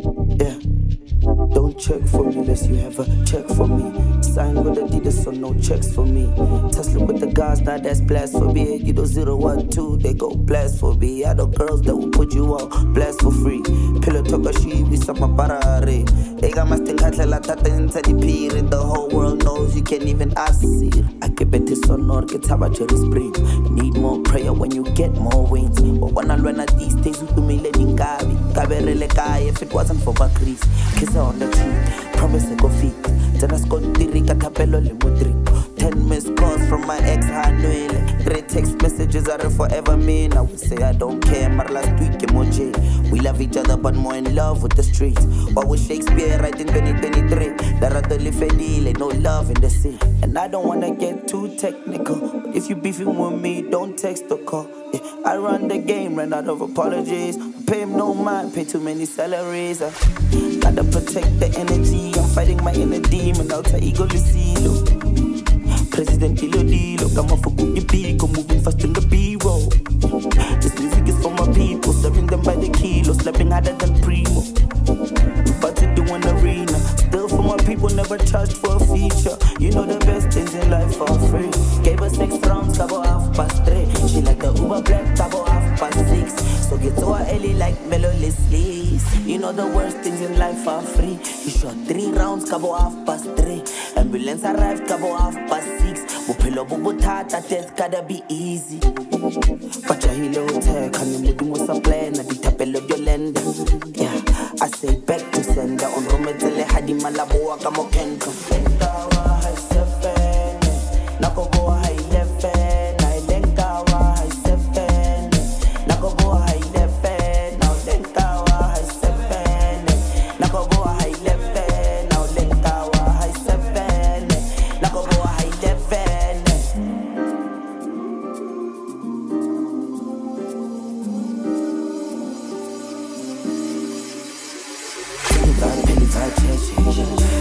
Yeah have a check for me. Sign with Adidas, so no checks for me. Tesla with the guys, now that's blasphemy. You know, zero, one, two, they go blast for me. I know girls that will put you on blast for free. Pillow toka oh, she, we sama parare. Ega mas tinghatlela tata into the period. The whole world knows you can't even ask it. I keep it sonor, get haba cherry spring. Need more prayer when you get more wings. But when I learn at these days, you do me letting gabi. Kai if it wasn't for my crease. Kiss her on the cheek, promise to go feet. Then I scored tirika tapelo le. Ten missed calls from my ex Hanuele. Three text messages are forever mean. I would say I don't care, but last week emoji. We love each other, but more in love with the streets. What was Shakespeare right in 2023? Daratoli fedile, no love in the sea. And I don't wanna get too technical. If you beefing with me, don't text or call. Yeah, I run the game, ran out of apologies. Pay him no mind, pay too many salaries. Uh, gotta protect the energy. I'm fighting my inner demon, alter ego Lucilo. President Dilo Dilo, come off a cookie pico, moving fast in the B-roll. This music is for my people, serving them by the kilo, slapping harder than Primo. About to do an arena, still for my people, never charged for a feature. You know the best things in life are You know the worst things in life are free. He shot three rounds, cabo half past three. Ambulance arrived, cabo half past six. Buphelo bubutata, death gotta be easy. Bajahile uteka, nimudimo sa plena, ditapelo dyolenda. Yeah, I say back to sender, on rometsele hadi malaboa ka mokenka. I it, change.